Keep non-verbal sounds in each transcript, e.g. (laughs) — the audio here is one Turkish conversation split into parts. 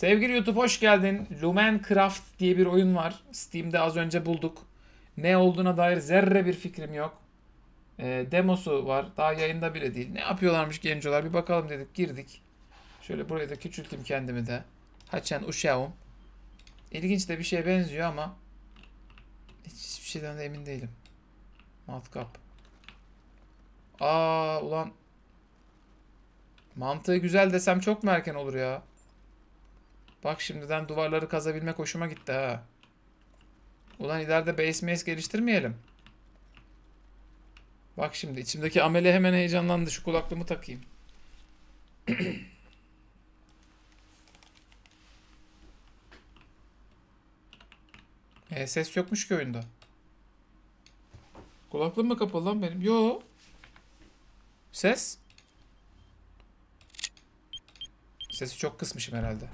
Sevgili YouTube hoş geldin. Lumen Craft diye bir oyun var. Steam'de az önce bulduk. Ne olduğuna dair zerre bir fikrim yok. Ee, demosu var. Daha yayında bile değil. Ne yapıyorlarmış gencolar bir bakalım dedik. Girdik. Şöyle buraya da küçülteyim kendimi de. Haçen uşağım. İlginç de bir şeye benziyor ama hiçbir şeyden de emin değilim. Matkap. Aa ulan mantığı güzel desem çok mu erken olur ya? Bak şimdiden duvarları kazabilmek hoşuma gitti ha. Ulan ileride base mace geliştirmeyelim. Bak şimdi içimdeki amele hemen heyecanlandı. Şu kulaklığımı takayım. (clears throat) e, ses yokmuş ki oyunda. Kulaklığım mı kapalı lan benim? Yo. Ses? Sesi çok kısmışım herhalde.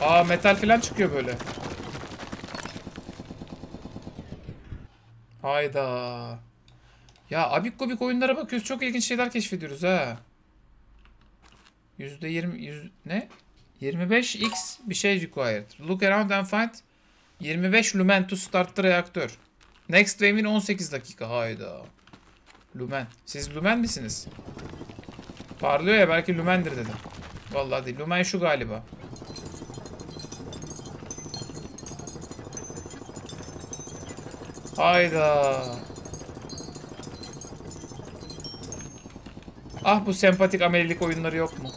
Aa metal falan çıkıyor böyle. Hayda. Ya abik gobik oyunlara bakıyoruz. Çok ilginç şeyler keşfediyoruz ha. Yüzde yirmi, yüz, ne? 25x bir şey required. Look around and find 25 lumen to start the reaktör. Next wave'in 18 dakika. Hayda. Lumen. Siz lumen misiniz? Parlıyor ya belki lumendir dedim. Vallahi değil. Lumen şu galiba. Hayda. Ah bu sempatik amelilik oyunları yok mu?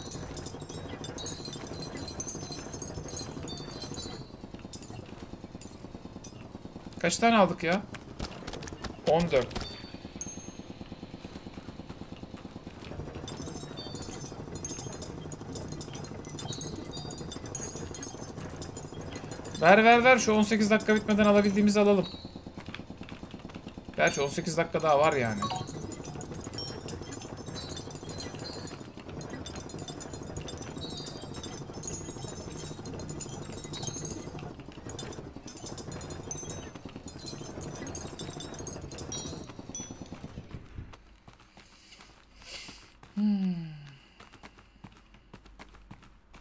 Kaç tane aldık ya? 14. Ver ver ver şu 18 dakika bitmeden alabildiğimizi alalım. Gerçi 18 dakika daha var yani. Hmm.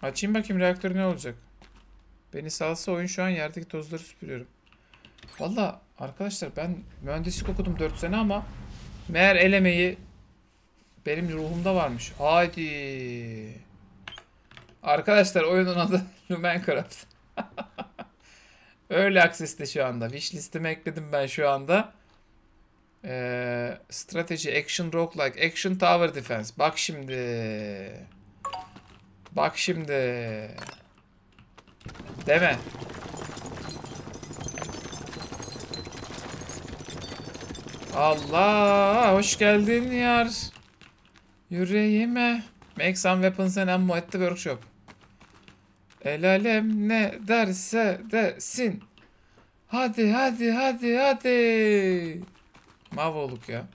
Açayım bakayım reaktör ne olacak. Beni salsa oyun şu an yerdeki tozları süpürüyorum. Valla arkadaşlar ben mühendislik okudum 4 sene ama meğer el emeği benim ruhumda varmış. Haydi. Arkadaşlar oyunun adı (laughs) Lumencraft. (laughs) Öyle akseste şu anda. Wish ekledim ben şu anda. Ee, strateji, action, roguelike, action, tower defense. Bak şimdi. Bak şimdi. Deme. Allah hoş geldin yar. Yüreğime. Make some weapons and ammo at the workshop. El alem ne derse desin. Hadi hadi hadi hadi. Mahvolduk ya.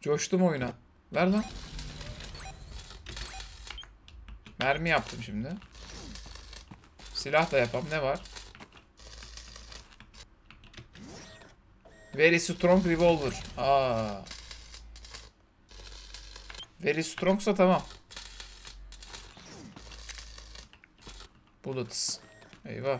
Coştum oyuna. Ver lan. Mermi yaptım şimdi. Silah da yapam. Ne var? Very strong revolver. Aa. Very strongsa tamam. Bullets. Eyvah.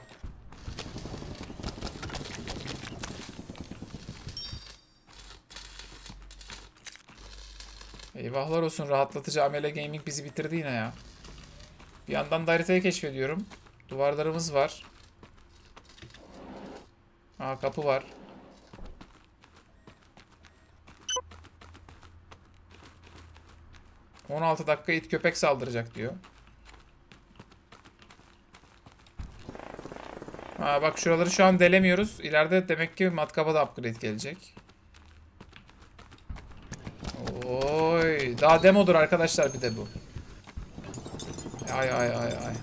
Eyvahlar olsun rahatlatıcı amele gaming bizi bitirdi yine ya. Bir yandan da keşfediyorum. Duvarlarımız var. Aa kapı var. ...16 dakika it köpek saldıracak diyor. Ha bak şuraları şu an delemiyoruz. İleride demek ki matkaba da upgrade gelecek. Oy, daha demodur arkadaşlar bir de bu. Ay ay ay ay.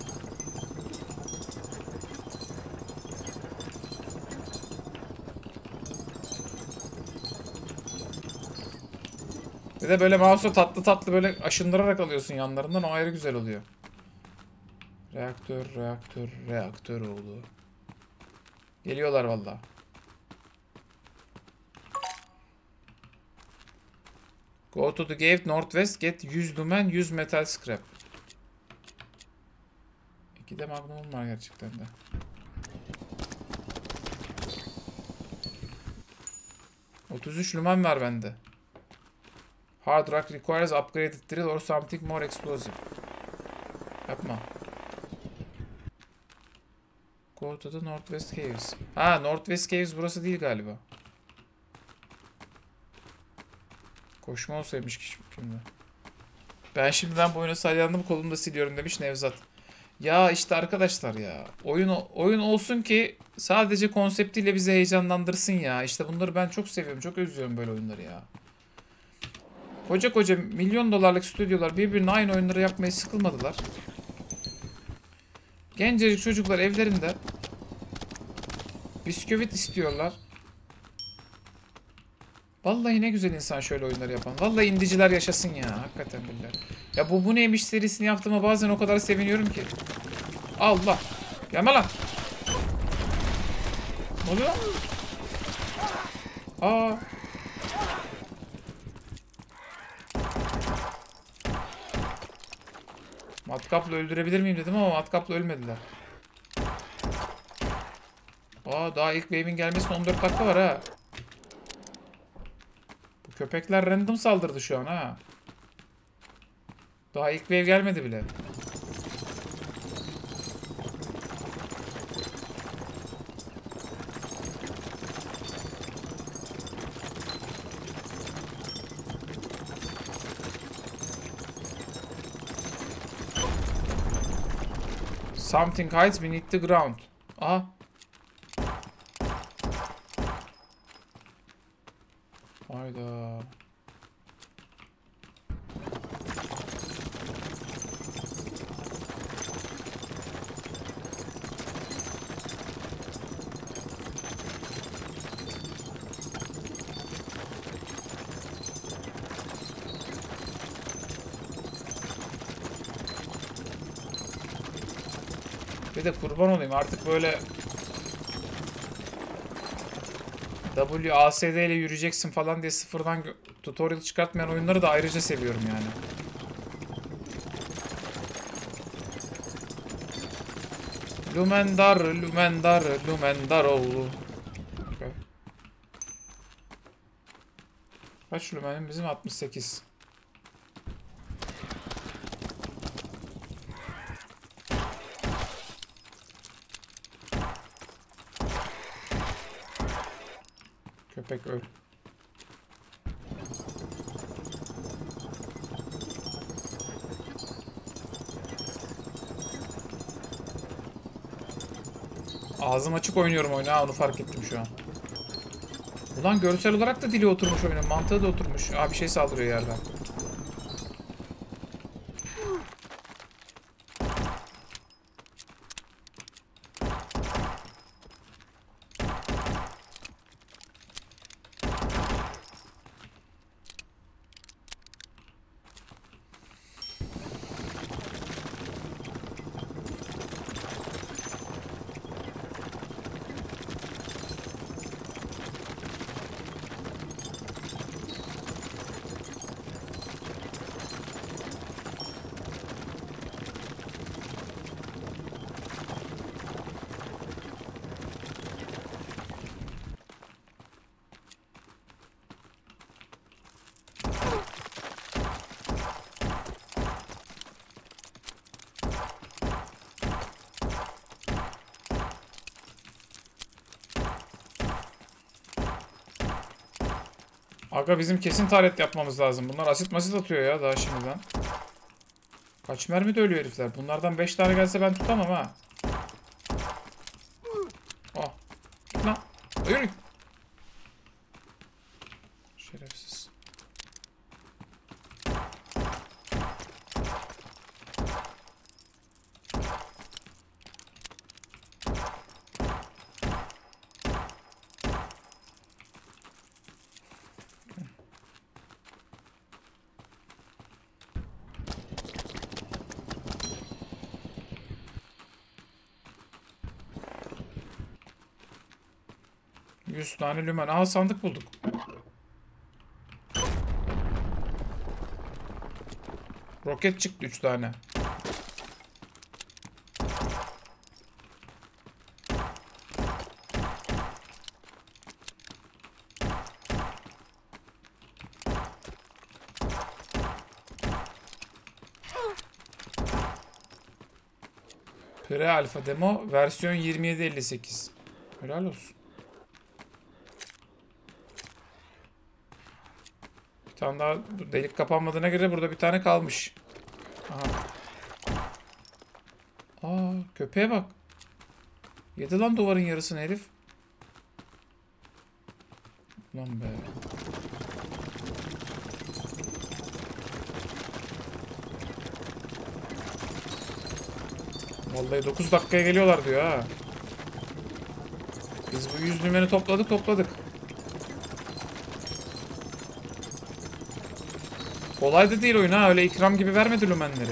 Bir de böyle mouse'u tatlı tatlı böyle aşındırarak alıyorsun yanlarından o ayrı güzel oluyor. Reaktör, reaktör, reaktör oldu. Geliyorlar valla. Go to the gate northwest get 100 lumen 100 metal scrap. İki de magnum var gerçekten de. Otuz üç lumen var bende. Hard rock requires upgraded drill or something more explosive. Yapma. Go to the Northwest Caves. Ha Northwest Caves burası değil galiba. Koşma olsaymış ki şimdi. Ben şimdiden bu oyunu salyandım kolumda siliyorum demiş Nevzat. Ya işte arkadaşlar ya. Oyun oyun olsun ki sadece konseptiyle bizi heyecanlandırsın ya. İşte bunları ben çok seviyorum. Çok özlüyorum böyle oyunları ya. Koca koca milyon dolarlık stüdyolar birbirine aynı oyunları yapmayı sıkılmadılar. Gencecik çocuklar evlerinde bisküvit istiyorlar. Vallahi ne güzel insan şöyle oyunları yapan. Vallahi indiciler yaşasın ya. Hakikaten billahi. Ya bu bu neymiş serisini yaptığıma bazen o kadar seviniyorum ki. Allah. Gelme lan. Ne oluyor? Aa. Matkapla öldürebilir miyim dedim ama matkapla ölmediler. Aa daha ilk wave'in gelmesine 14 dakika var ha. Bu köpekler random saldırdı şu an ha. Daha ilk wave gelmedi bile. Something hides beneath the ground. Aha. Hayda. De kurban olayım artık böyle WASD ile yürüyeceksin falan diye sıfırdan tutorial çıkartmayan oyunları da ayrıca seviyorum yani. Lumendar, Lumendar, Lumendar oğlu. Kaç Lumen'in bizim 68. Köpek öl. Ağzım açık oynuyorum oyunu ha onu fark ettim şu an. Ulan görsel olarak da dili oturmuş oyunun. Mantığı da oturmuş. Aa bir şey saldırıyor yerden. Aga bizim kesin taret yapmamız lazım. Bunlar asit masit atıyor ya daha şimdiden. Kaç mermi de ölüyor herifler. Bunlardan 5 tane gelse ben tutamam ha. 100 tane lümen. Aa sandık bulduk. Roket çıktı 3 tane. Pre alfa demo versiyon 2758. Helal olsun. Tane daha delik kapanmadığına göre burada bir tane kalmış. Aha. Aa köpeğe bak. Yedi lan duvarın yarısını herif. Lan be. Vallahi 9 dakikaya geliyorlar diyor ha. Biz bu 100 lümeni topladık topladık. Kolay da değil oyun ha. Öyle ikram gibi vermedi lümenleri.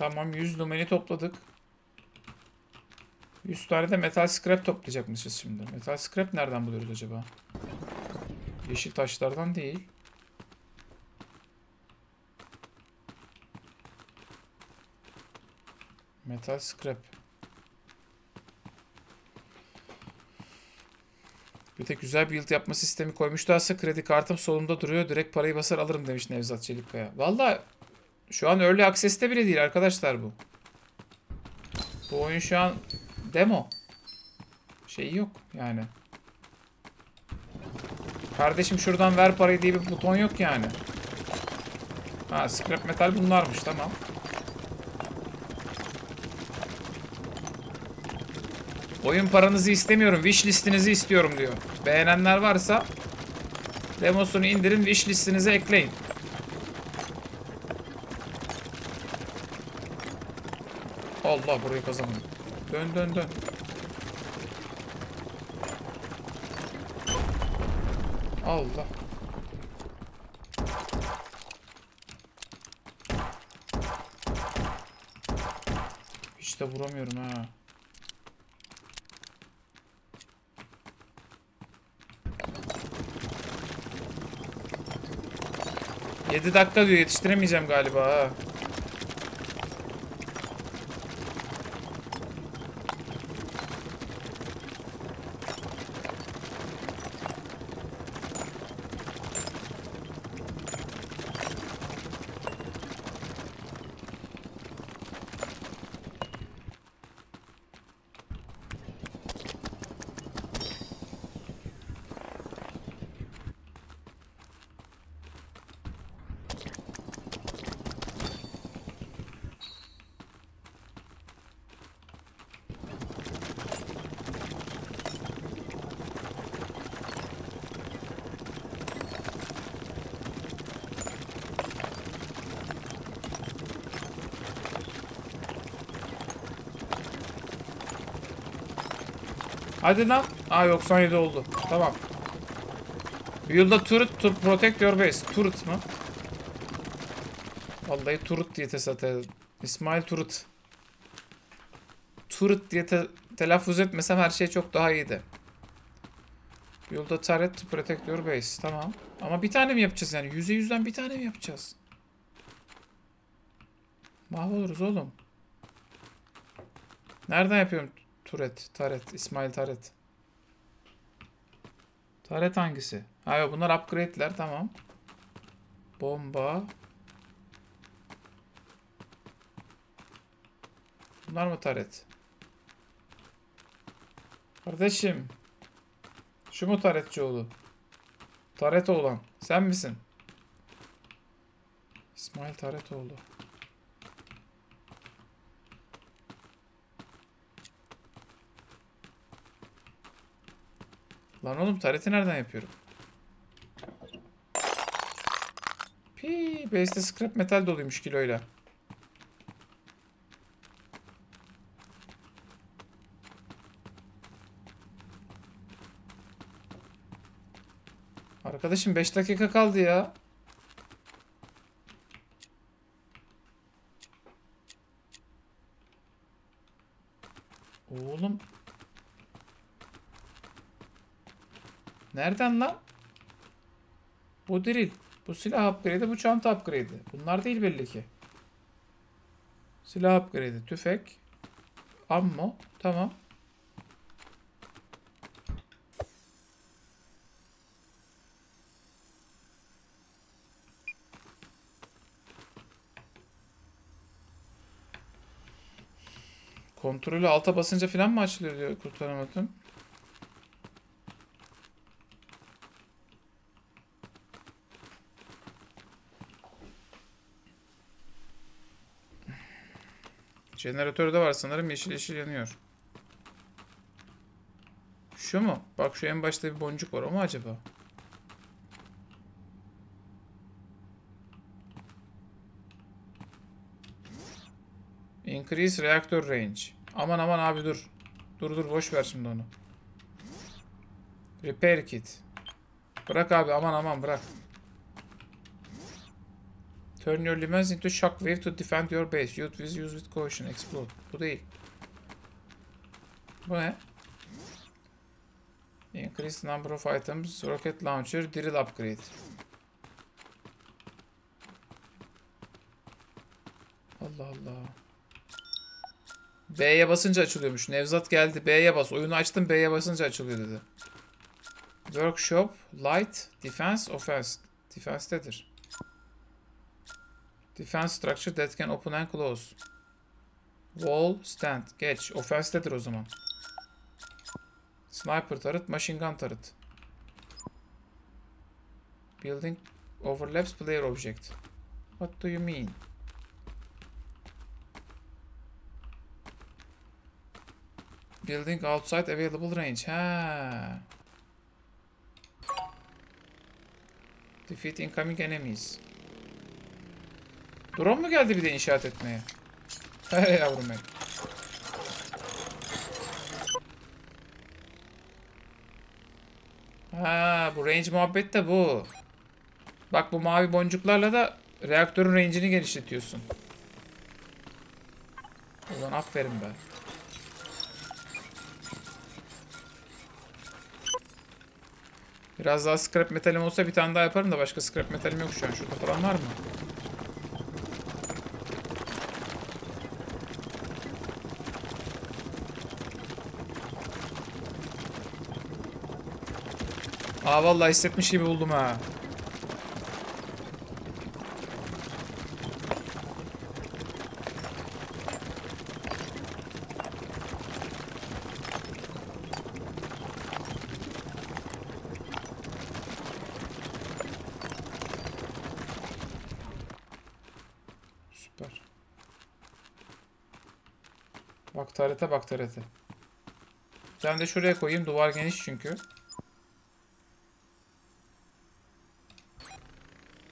Tamam 100 lumeni topladık. 100 tane de metal scrap toplayacakmışız şimdi. Metal scrap nereden buluyoruz acaba? Yeşil taşlardan değil. Metal scrap. Bir de güzel bir build yapma sistemi koymuşlarsa kredi kartım solumda duruyor. Direkt parayı basar alırım demiş Nevzat Çelikkaya. Valla şu an Early Access'te bile değil arkadaşlar bu. Bu oyun şu an demo. Şeyi yok yani. Kardeşim şuradan ver parayı diye bir buton yok yani. Ha scrap metal bunlarmış tamam. Oyun paranızı istemiyorum. Wish listinizi istiyorum diyor. Beğenenler varsa demosunu indirin wish listinize ekleyin. Allah burayı kazandım. Dön dön dön. Allah. Hiç de vuramıyorum ha. Yedi dakika diyor yetiştiremeyeceğim galiba ha. Hadi lan. Aa 97 oldu. Tamam. Build a turret to protect your base. Turret mı? Vallahi turret diye tesate. İsmail turret. Turret diye te telaffuz etmesem her şey çok daha iyiydi. Build a turret to protect your base. Tamam. Ama bir tane mi yapacağız yani? Yüzde yüzden bir tane mi yapacağız? Mahvoluruz oğlum. Nereden yapıyorum? Turet, Taret, İsmail Taret. Taret hangisi? Ha yok bunlar upgrade'ler tamam. Bomba. Bunlar mı Taret? Kardeşim. Şu mu Taretçioğlu? Taret olan. Sen misin? İsmail Taretoğlu. Lan oğlum tareti nereden yapıyorum? Pi, base'de scrap metal doluymuş kiloyla. Arkadaşım 5 dakika kaldı ya. Nereden lan? Bu drill. Bu silah upgrade'i, bu çanta upgrade'i. Bunlar değil belli ki. Silah upgrade'i, tüfek, ammo. Tamam. Kontrolü alta basınca falan mı açılıyor diyor kurtaramadım. Jeneratör de var sanırım yeşil yeşil yanıyor. Şu mu? Bak şu en başta bir boncuk var o mu acaba? Increase reactor range. Aman aman abi dur. Dur dur boş ver şimdi onu. Repair kit. Bırak abi aman aman bırak. Turn your limits into shockwave to defend your base. Use with, use with caution. Explode. Bu değil. Bu ne? Increase number of items. Rocket launcher. Drill upgrade. Allah Allah. B'ye basınca açılıyormuş. Nevzat geldi. B'ye bas. Oyunu açtım. B'ye basınca açılıyor dedi. Workshop. Light. Defense. Offense. Defense'tedir. Defense structure that can open and close. Wall. Stand. Geç. Offense'tedir o zaman. Sniper turret. Machine gun turret. Building overlaps player object. What do you mean? Building outside available range. Ha. Defeat incoming enemies. Drone mu geldi bir de inşaat etmeye? He yavrum benim. Ha bu range muhabbet de bu. Bak bu mavi boncuklarla da reaktörün range'ini genişletiyorsun. Ulan aferin be. Biraz daha scrap metalim olsa bir tane daha yaparım da başka scrap metalim yok şu an. Şurada falan var mı? Aa vallahi hissetmiş gibi buldum ha. Süper. Bak tarete bak tarete. Ben de şuraya koyayım. Duvar geniş çünkü.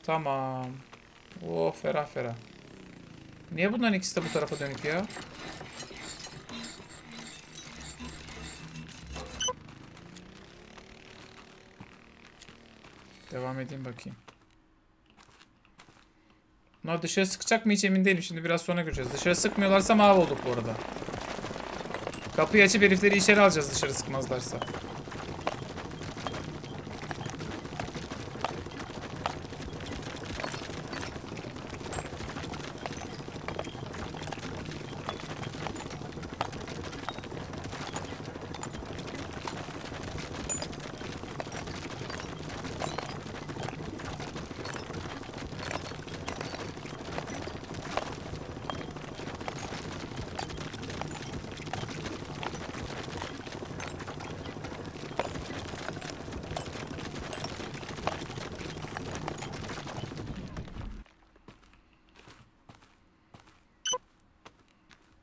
Tamam. Oh ferah ferah. Niye bunların ikisi de bu tarafa dönük ya? Devam edeyim bakayım. Bunlar dışarı sıkacak mı hiç emin değilim. Şimdi biraz sonra göreceğiz. Dışarı sıkmıyorlarsa mahvolduk bu arada. Kapıyı açıp herifleri içeri alacağız dışarı sıkmazlarsa.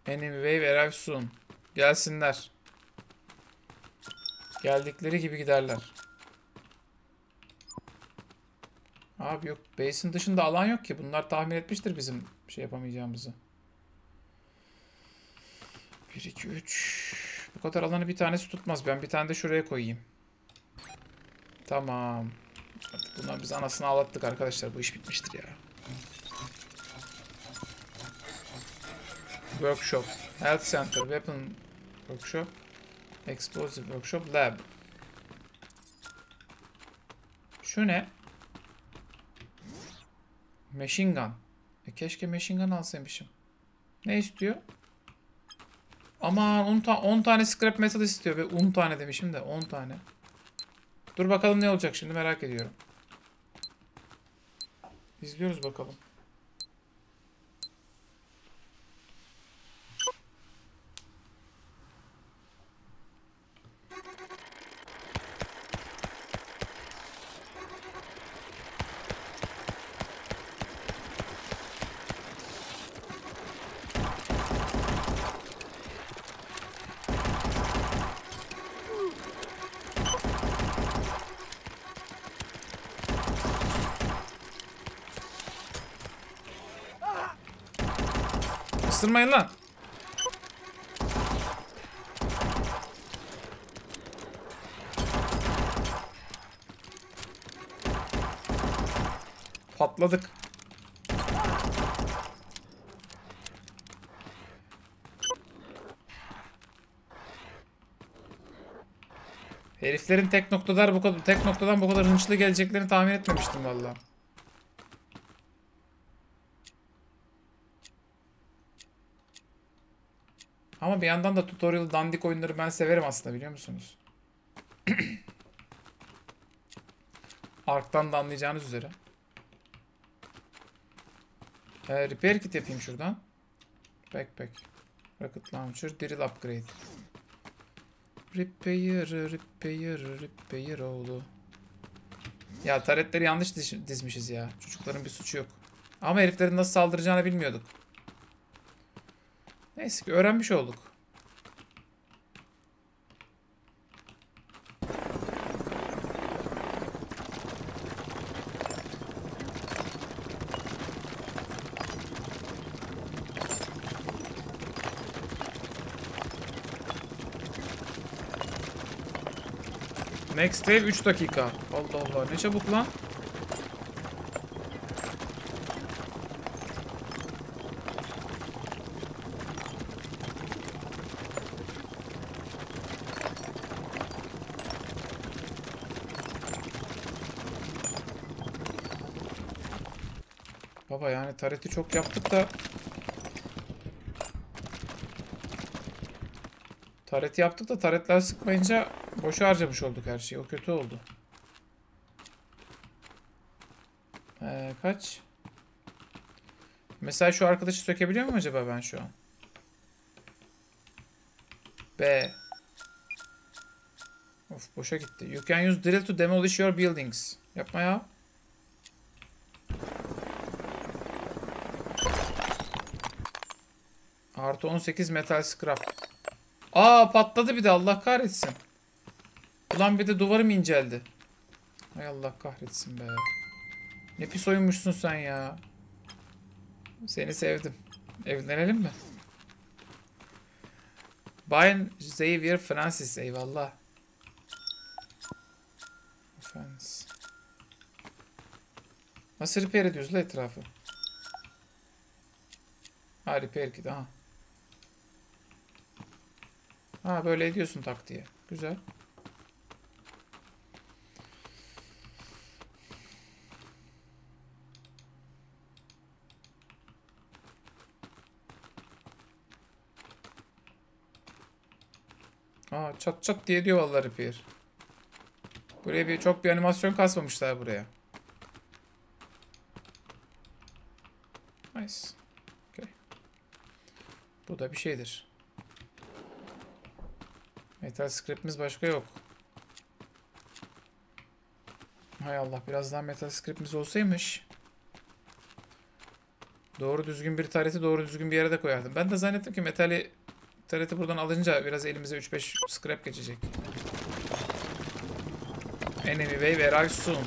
Enemy wave arrive soon. Gelsinler. Geldikleri gibi giderler. Abi yok. Base'in dışında alan yok ki. Bunlar tahmin etmiştir bizim şey yapamayacağımızı. 1, 2, 3. Bu kadar alanı bir tanesi tutmaz. Ben bir tane de şuraya koyayım. Tamam. Artık bunlar biz anasını ağlattık arkadaşlar. Bu iş bitmiştir ya. Workshop. Health Center. Weapon Workshop. Explosive Workshop. Lab. Şu ne? Machine gun. E keşke machine gun alsaymışım. Ne istiyor? Aman 10 ta 10 tane scrap metal istiyor. Ve 10 tane demişim de 10 tane. Dur bakalım ne olacak şimdi merak ediyorum. İzliyoruz bakalım. Isırmayın lan. Patladık. Heriflerin tek noktadan bu kadar tek noktadan bu kadar hınçlı geleceklerini tahmin etmemiştim vallahi. Ama bir yandan da tutorial dandik oyunları ben severim aslında biliyor musunuz? (clears throat) Ark'tan da anlayacağınız üzere. Ee, repair kit yapayım şuradan. Backpack. Rocket launcher. Drill upgrade. Repair, repair, repair oğlu. Ya taretleri yanlış diz- dizmişiz ya. Çocukların bir suçu yok. Ama heriflerin nasıl saldıracağını bilmiyorduk. Neyse ki öğrenmiş olduk. Next wave 3 dakika. Allah Allah ne çabuk lan. Yani tareti çok yaptık da Taret yaptık da taretler sıkmayınca boşa harcamış olduk her şeyi. O kötü oldu. Ee, kaç? Mesela şu arkadaşı sökebiliyor muyum acaba ben şu an? B. Of boşa gitti. You can use drill to demolish your buildings. Yapma ya. Artı 18 metal scrap. Aa patladı bir de Allah kahretsin. Ulan bir de duvarım inceldi. Hay Allah kahretsin be. Ne pis oyunmuşsun sen ya. Seni sevdim. Evlenelim mi? Bayan Xavier Francis eyvallah. Francis. Nasıl repair ediyoruz la etrafı? Ha repair kit aha. Ha böyle ediyorsun tak diye. Güzel. Aa çat çat diye diyor vallahi repair. Buraya bir çok bir animasyon kasmamışlar buraya. Nice. Okay. Bu da bir şeydir. Metal script'imiz başka yok. Hay Allah biraz daha metal script'imiz olsaymış. Doğru düzgün bir tareti doğru düzgün bir yere de koyardım. Ben de zannettim ki metali tareti buradan alınca biraz elimize 3-5 scrap geçecek. Enemy wave arrive soon.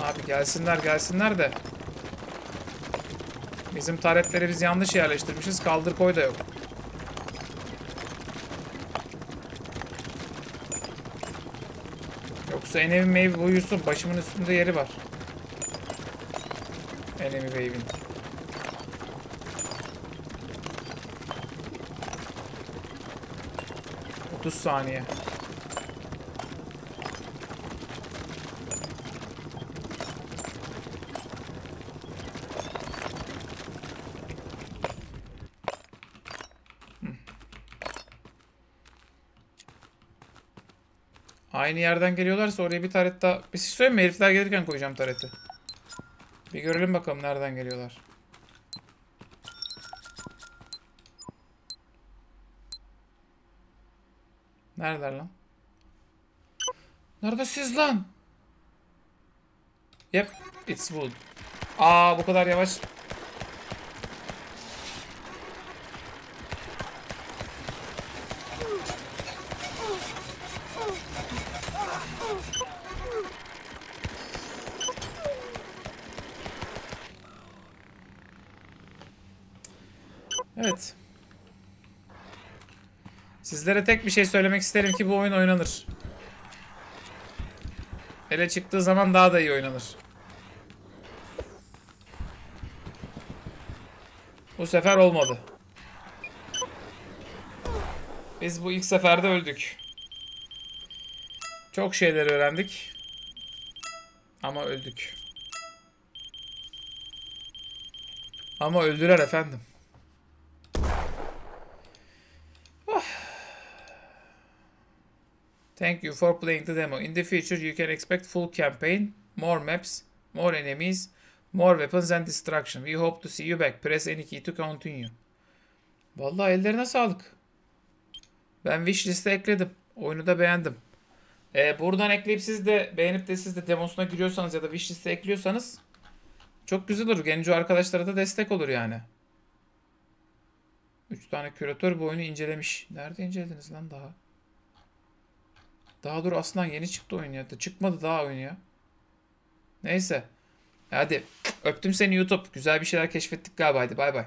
Abi gelsinler gelsinler de. Bizim taretleri biz yanlış yerleştirmişiz. Kaldır koy da yok. Yoksa Enemy Wave uyursun. Başımın üstünde yeri var. Enemy Wave'in. Otuz saniye. Aynı yerden geliyorlarsa oraya bir taret daha... Bir şey söyleyeyim mi? Herifler gelirken koyacağım tareti. Bir görelim bakalım nereden geliyorlar. Neredeler lan? Neredesiniz lan? Yep, it's wood. Aa bu kadar yavaş. Sizlere tek bir şey söylemek isterim ki bu oyun oynanır. Ele çıktığı zaman daha da iyi oynanır. Bu sefer olmadı. Biz bu ilk seferde öldük. Çok şeyler öğrendik. Ama öldük. Ama öldüler efendim. Thank you for playing the demo. In the future you can expect full campaign, more maps, more enemies, more weapons and destruction. We hope to see you back. Press any key to continue. Vallahi ellerine sağlık. Ben wishlist'e ekledim. Oyunu da beğendim. Ee, buradan ekleyip siz de beğenip de siz de demosuna giriyorsanız ya da wishlist'e ekliyorsanız çok güzel olur. Genco arkadaşlara da destek olur yani. 3 tane küratör bu oyunu incelemiş. Nerede incelediniz lan daha? Daha dur aslan yeni çıktı oyun ya. Çıkmadı daha oyun ya. Neyse. Hadi öptüm seni YouTube. Güzel bir şeyler keşfettik galiba. Hadi bay bay.